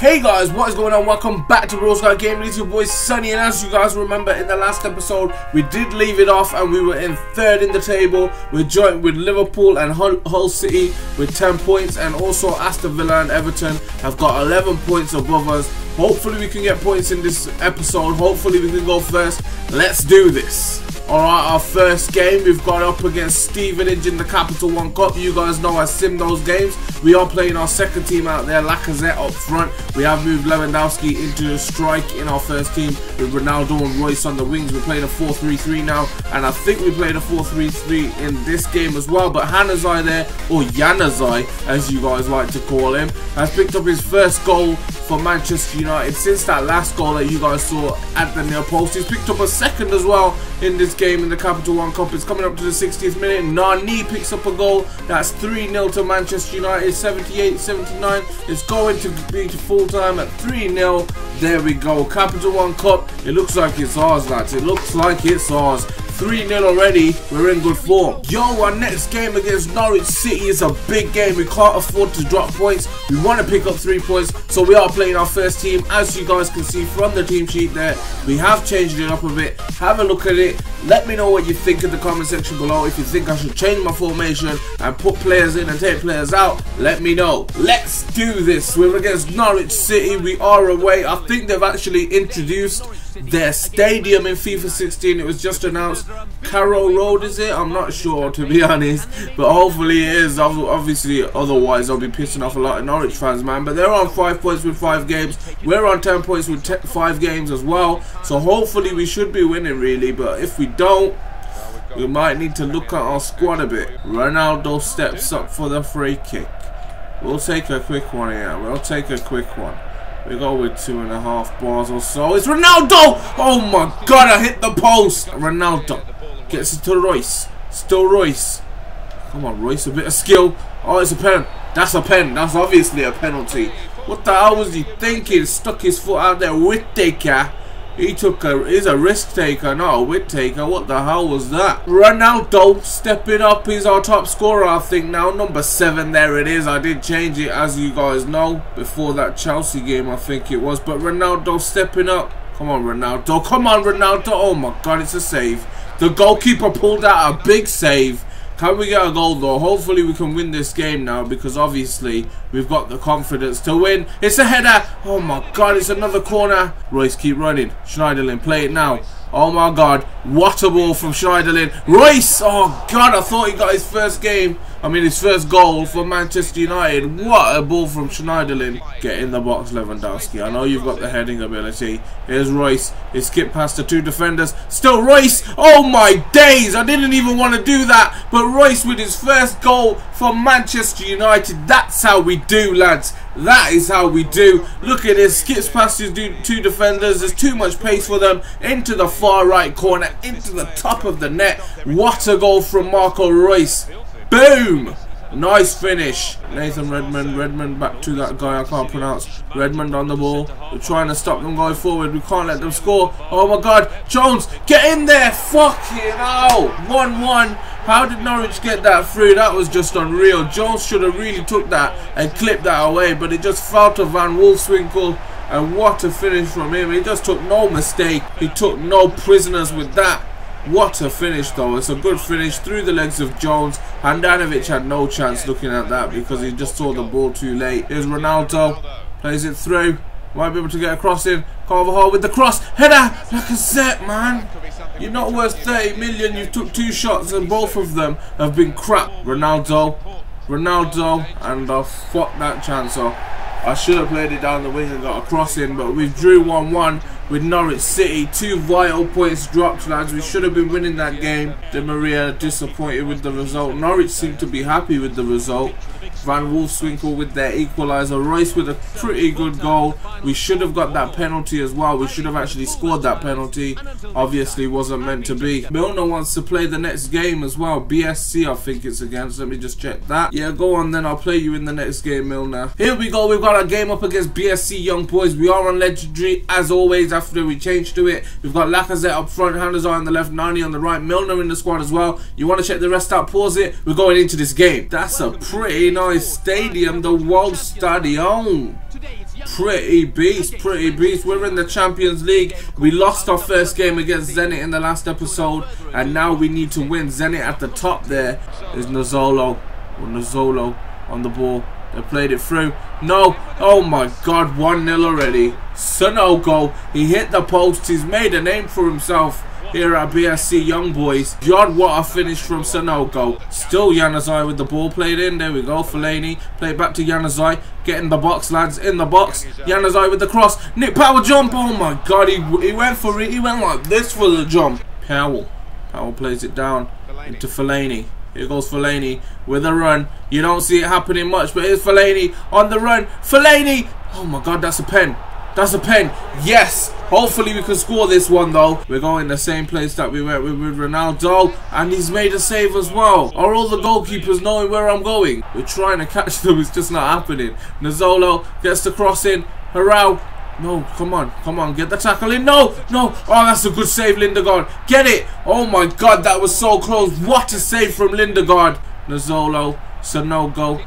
Hey guys, what is going on? Welcome back to Real Sky Gaming. It's your boy Sunny, and as you guys remember, in the last episode, we did leave it off, and we were in third in the table. We're joint with Liverpool and Hull, Hull City with 10 points, and also Aston Villa and Everton have got 11 points above us. Hopefully, we can get points in this episode. Hopefully, we can go first. Let's do this. Alright, our first game, we've got up against Stevenage in the Capital One Cup. You guys know I sim those games. We are playing our second team out there, Lacazette up front. We have moved Lewandowski into the strike in our first team with Ronaldo and Reus on the wings. We're playing a 4-3-3 now, and I think we played a 4-3-3 in this game as well. But Hanazai there, or Januzaj, as you guys like to call him, has picked up his first goal for Manchester United since that last goal that you guys saw at the near post. He's picked up a second as well in this game in the Capital One Cup. It's coming up to the 60th minute. Nani picks up a goal. That's 3-0 to Manchester United. 78-79. It's going to be to full time at 3-0. There we go. Capital One Cup. It looks like it's ours, lads. It looks like it's ours. 3-0 already, we're in good form. Yo, our next game against Norwich City is a big game. We can't afford to drop points. We want to pick up three points, so we are playing our first team. As you guys can see from the team sheet there, we have changed it up a bit. Have a look at it. Let me know what you think in the comment section below. If you think I should change my formation and put players in and take players out, let me know. Let's do this. We're against Norwich City. We are away. I think they've actually introduced their stadium in FIFA 16. It was just announced. Carrow Road, is it? I'm not sure, to be honest. But hopefully it is. Obviously, otherwise I'll be pissing off a lot of Norwich fans, man. But they're on 5 points with 5 games. We're on 10 points with 5 games as well. So hopefully we should be winning, really. But if we don't, we might need to look at our squad a bit. Ronaldo steps up for the free kick. We'll take a quick one here. We'll take a quick one. We go with two and a half bars or so. It's Ronaldo! Oh my god, I hit the post! Ronaldo gets it to Reus. Still Reus. Come on, Reus, a bit of skill. Oh, it's a pen. That's a pen. That's obviously a penalty. What the hell was he thinking? Stuck his foot out there with Taker. He took a, he's a risk taker, not a wit taker. What the hell was that? Ronaldo stepping up. He's our top scorer, I think, now. Number seven, there it is. I did change it, as you guys know, before that Chelsea game, I think it was. But Ronaldo stepping up. Come on, Ronaldo. Come on, Ronaldo. Oh, my God, it's a save. The goalkeeper pulled out a big save. Can we get a goal though? Hopefully we can win this game now because obviously we've got the confidence to win. It's a header. Oh my god, it's another corner. Reus, keep running. Schneiderlin, play it now. Oh my god, what a ball from Schneiderlin. Reus! oh god, I thought he got his first game. I mean his first goal for Manchester United. What a ball from Schneiderlin. Get in the box, Lewandowski. I know you've got the heading ability. Here's Reus. He skipped past the two defenders. Still Reus! Oh my days, I didn't even want to do that. But Reus with his first goal for Manchester United. That's how we do, lads. That is how we do. Look at this. Skips past his two defenders. There's too much pace for them. Into the far right corner. Into the top of the net. What a goal from Marco Reus. Boom! Nice finish. Nathan Redmond. Redmond back to that guy I can't pronounce. Redmond on the ball. We're trying to stop them going forward. We can't let them score. Oh my god. Jones, get in there. Fucking hell. 1-1. How did Norwich get that through? That was just unreal. Jones should have really took that and clipped that away. But it just fell to Van Wolfswinkel. And what a finish from him. He just took no mistake. He took no prisoners with that. What a finish though. It's a good finish through the legs of Jones. Handanovic had no chance looking at that because he just saw the ball too late. Here's Ronaldo. Plays it through. Might be able to get a cross in. Carvajal with the cross. Header! Lacazette, man. You're not worth 30 million. You took two shots and both of them have been crap. Ronaldo. Ronaldo. And I fucked that chance off. I should have played it down the wing and got a cross in, but we drew 1-1 with Norwich City. Two vital points dropped, lads. We should have been winning that game. Di Maria disappointed with the result. Norwich seemed to be happy with the result. Van Wolfswinkel with their equaliser. Reus with a pretty good goal. We should have got that penalty as well. We should have actually scored that penalty. Obviously wasn't meant to be. Milner wants to play the next game as well. BSC I think it's against. Let me just check that. Yeah, go on then. I'll play you in the next game, Milner. Here we go. We've got a game up against BSC Young Boys. We are on Legendary as always after we changed to it. We've got Lacazette up front, Hanazai on the left, Nani on the right, Milner in the squad as well. You want to check the rest out, pause it. We're going into this game. That's a pretty nice stadium, the World Stadium. Pretty beast, pretty beast. We're in the Champions League. We lost our first game against Zenit in the last episode, and now we need to win. Zenit at the top there is Nazolo, or Nazolo on the ball. They played it through. No. Oh my god, 1-0 already. Sanogo. He hit the post. He's made a name for himself here at BSC Young Boys. God, what a finish from Sanogo. Still Januzaj with the ball played in. There we go. Fellaini. Play it back to Januzaj. Get in the box, lads. In the box. Januzaj with the cross. Nick Powell jump. Oh my god. He, he went for it. He went like this for the jump. Powell. Powell plays it down into Fellaini. Here goes Fellaini with a run. You don't see it happening much, but here's Fellaini on the run. Fellaini! Oh my god, that's a pen. That's a pen. Yes! Hopefully we can score this one though. We're going the same place that we went with, Ronaldo. And he's made a save as well. Are all the goalkeepers knowing where I'm going? We're trying to catch them. It's just not happening. Nazolo gets the cross in. Harao no, come on, come on, get the tackle in. No, no. Oh, that's a good save, Lindegaard. Get it. Oh my God, that was so close. What a save from Lindegaard. Nazolo, Sanogo,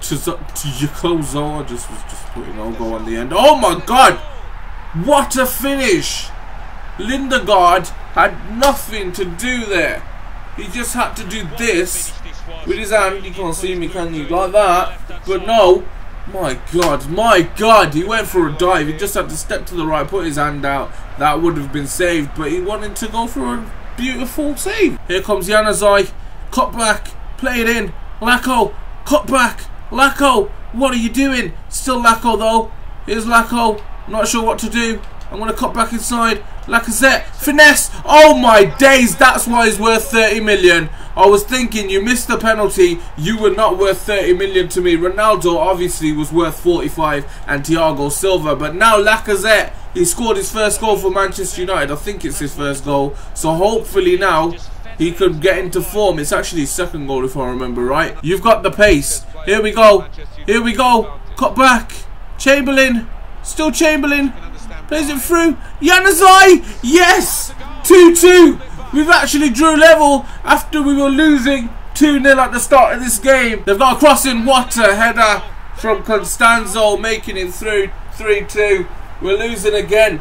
to to Yakozo. I just was just putting Ogo on the end. Oh my God, what a finish. Lindegaard had nothing to do there. He just had to do this with his hand. You can't see me, can you? Like that. But no, my God, my God, he went for a dive. He just had to step to the right, put his hand out. That would have been saved, but he wanted to go for a beautiful save. Here comes Januzaj. Cut back, play it in. Lacko, cut back. Lacko, what are you doing? Still Lacko though. Here's Lacko. Not sure what to do. I'm going to cut back inside. Lacazette, finesse. Oh my days, that's why he's worth 30 million. I was thinking you missed the penalty, you were not worth 30 million to me. Ronaldo obviously was worth 45 and Thiago Silva, but now Lacazette, he scored his first goal for Manchester United. I think it's his first goal. So hopefully now he could get into form. It's actually his second goal if I remember right. You've got the pace. Here we go. Here we go. Cut back. Chamberlain. Still Chamberlain. Plays it through. Januzaj! Yes! 2-2. We've actually drew level after we were losing 2-0 at the start of this game. They've got a crossing water header from Constanzo making it through 3-2. We're losing again.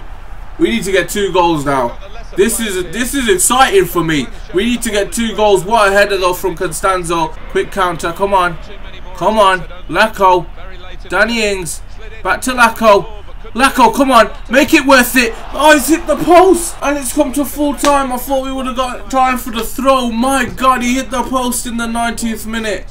We need to get two goals now. This is this is exciting for me. We need to get two goals. What a header though from Constanzo. Quick counter. Come on. Come on. Lacko. Danny Ings. Back to Lacko. Lacko, come on, make it worth it. Oh, he's hit the post, and it's come to full time. I thought we would have got time for the throw. My God, he hit the post in the 90th minute.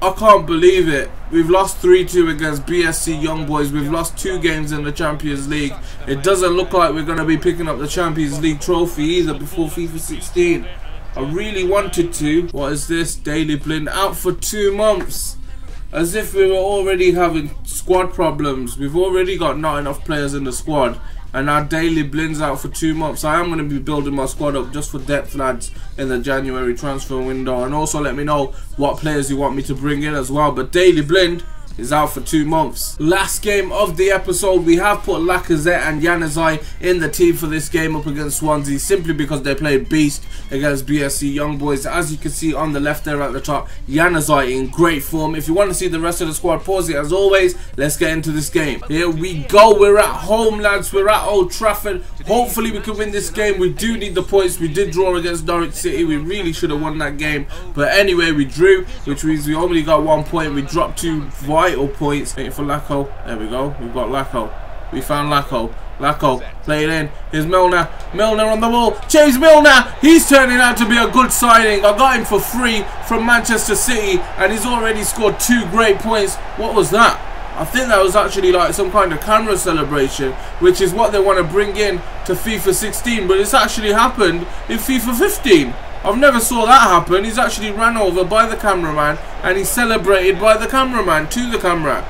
I can't believe it. We've lost 3-2 against BSC Young Boys. We've lost two games in the Champions League. It doesn't look like we're going to be picking up the Champions League trophy either before FIFA 16. I really wanted to. What is this? Daley Blind out for two months as if we were already having squad problems. We've already got not enough players in the squad. And our Daley Blind's out for two months. I am going to be building my squad up just for depth lads in the January transfer window. And also let me know what players you want me to bring in as well. But Daley Blind is out for two months. Last game of the episode, we have put Lacazette and Januzaj in the team for this game up against Swansea simply because they played beast against BSC Young Boys. As you can see on the left there at the top, Januzaj in great form. If you want to see the rest of the squad, pause it as always. Let's get into this game. Here we go. We're at home, lads. We're at Old Trafford. Hopefully we can win this game. We do need the points. We did draw against Norwich City. We really should have won that game. But anyway, we drew, which means we only got one point. We dropped two vital points. Waiting for Lacko. There we go. We've got Lacko. We found Lacko. Lacko, play it in. Here's Milner. Milner on the wall. James Milner. He's turning out to be a good signing. I got him for free from Manchester City, and he's already scored two great points. What was that? I think that was actually like some kind of camera celebration, which is what they want to bring in to FIFA 16, but it's actually happened in FIFA 15. I've never saw that happen. He's actually ran over by the cameraman and he's celebrated by the cameraman to the camera.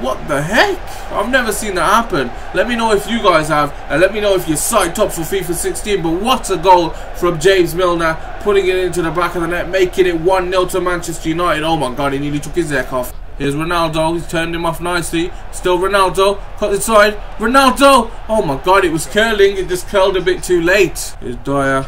What the heck? I've never seen that happen. Let me know if you guys have and let me know if you're psyched up for FIFA 16. But what a goal from James Milner putting it into the back of the net, making it 1-0 to Manchester United. Oh my god, he nearly took his neck off. Here's Ronaldo. He's turned him off nicely. Still Ronaldo. Cut inside. Ronaldo. Oh my god, it was curling. It just curled a bit too late. Here's Dier.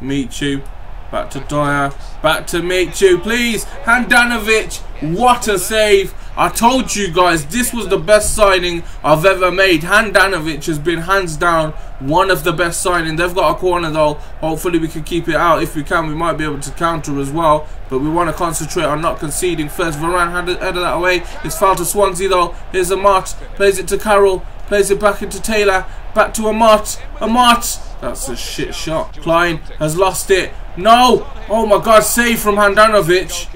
Michu. Back to Dier. Back to Michu. Please. Handanovic. What a save. I told you guys this was the best signing I've ever made. Handanovic has been hands down one of the best signings. They've got a corner though. Hopefully we can keep it out. If we can, we might be able to counter as well. But we want to concentrate on not conceding first. Varane had it, headed that away. It's foul to Swansea though. Here's Amat. Plays it to Carroll. Plays it back into Taylor. Back to Amat. Amat. That's a shit shot. Klein has lost it. No! Oh my god, save from Handanovic.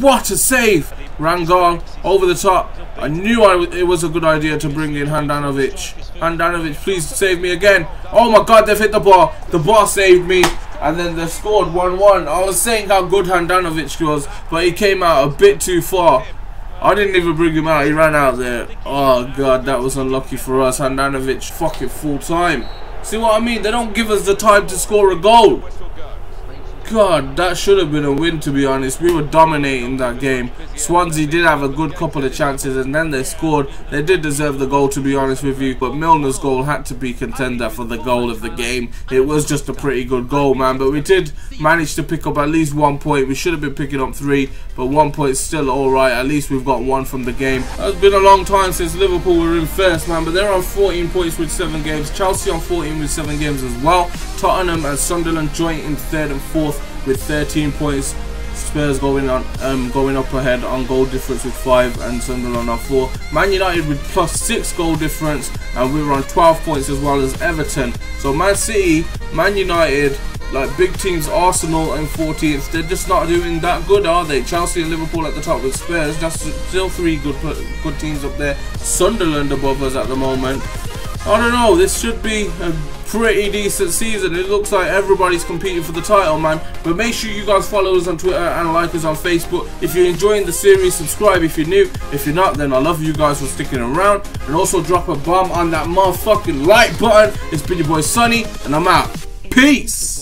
What a save! Rangel over the top. I knew I, it was a good idea to bring in Handanovic. Handanovic, please save me again. Oh my god, they've hit the ball. The ball saved me. And then they scored 1-1. I was saying how good Handanovic was, but he came out a bit too far. I didn't even bring him out. He ran out there. Oh god, that was unlucky for us. Handanovic, fuck it, full time. See what I mean? They don't give us the time to score a goal. God, that should have been a win to be honest. We were dominating that game. Swansea did have a good couple of chances and then they scored. They did deserve the goal to be honest with you. But Milner's goal had to be contender for the goal of the game. It was just a pretty good goal, man. But we did manage to pick up at least one point. We should have been picking up three. But one point is still alright. At least we've got one from the game. It's been a long time since Liverpool were in first, man. But they're on 14 points with 7 games. Chelsea on 14 with 7 games as well. Tottenham and Sunderland joint in third and fourth with 13 points. Spurs going on, um, going up ahead on goal difference with five, and Sunderland on four. Man United with plus six goal difference, and we are on 12 points as well as Everton. So Man City, Man United, like big teams, Arsenal and 14th, they're just not doing that good, are they? Chelsea and Liverpool at the top with Spurs, that's still three good good teams up there. Sunderland above us at the moment. I don't know, this should be a pretty decent season. It looks like everybody's competing for the title, man. But make sure you guys follow us on Twitter and like us on Facebook. If you're enjoying the series, subscribe if you're new. If you're not, then I love you guys for sticking around. And also drop a bomb on that motherfucking like button. It's been your boy Sonny, and I'm out. Peace!